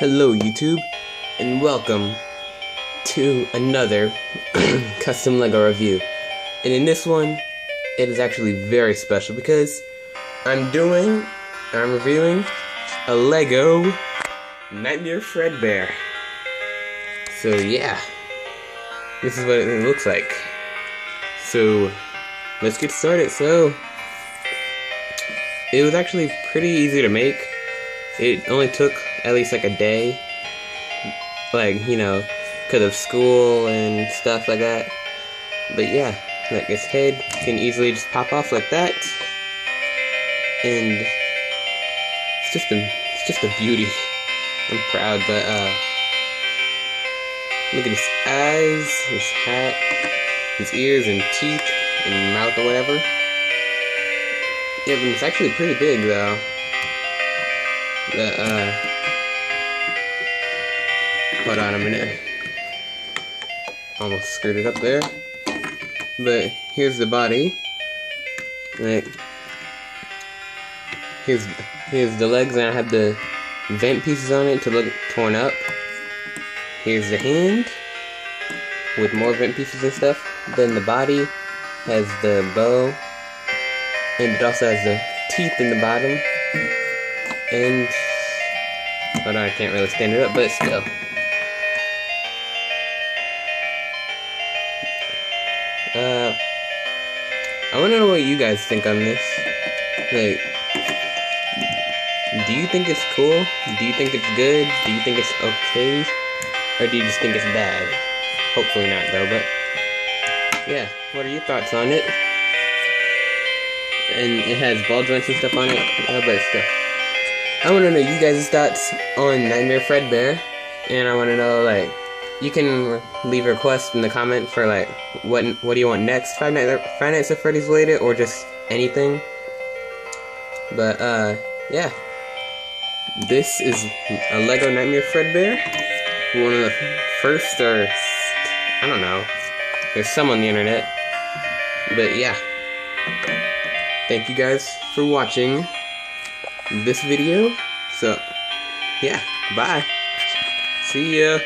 Hello, YouTube, and welcome to another custom Lego review. And in this one, it is actually very special because I'm doing, I'm reviewing a Lego Nightmare Fredbear. So yeah, this is what it looks like. So let's get started. So it was actually pretty easy to make. It only took at least like a day. Like, you know, because of school and stuff like that. But yeah, like its head can easily just pop off like that. And it's just a it's just a beauty. I'm proud, but uh look at his eyes, his hat, his ears and teeth and mouth or whatever. Yeah, but it's actually pretty big though. The uh hold on a minute. Almost screwed it up there. But here's the body. Like here's here's the legs and I have the vent pieces on it to look torn up. Here's the hand with more vent pieces and stuff. Then the body has the bow and it also has the teeth in the bottom. And hold on, I can't really stand it up, but still. Uh, I want to know what you guys think on this. Like, do you think it's cool? Do you think it's good? Do you think it's okay? Or do you just think it's bad? Hopefully not, though, but yeah. What are your thoughts on it? And it has ball joints and stuff on it. All that stuff. I want to know you guys' thoughts on Nightmare Fredbear. And I want to know, like, you can leave a request in the comment for like what what do you want next Five Nights Five Nights at Freddy's related or just anything. But uh yeah. This is a Lego Nightmare Fredbear. One of the first or I don't know. There's some on the internet. But yeah. Thank you guys for watching this video. So yeah, bye. See ya.